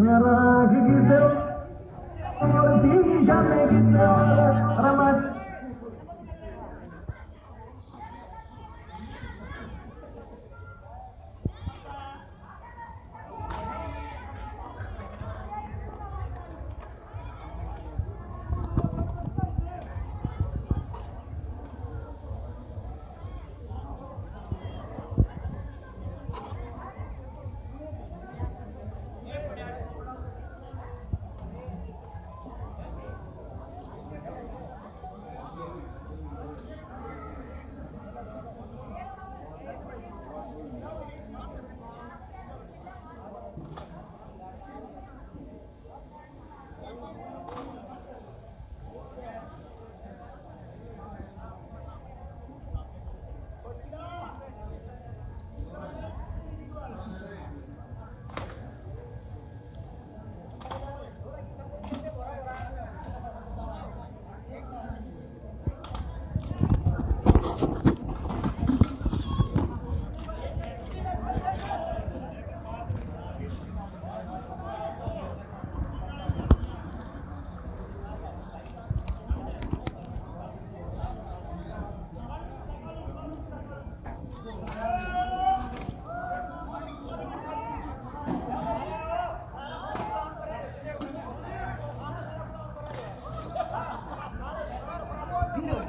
Merak gitu, bisa gitu, ramat.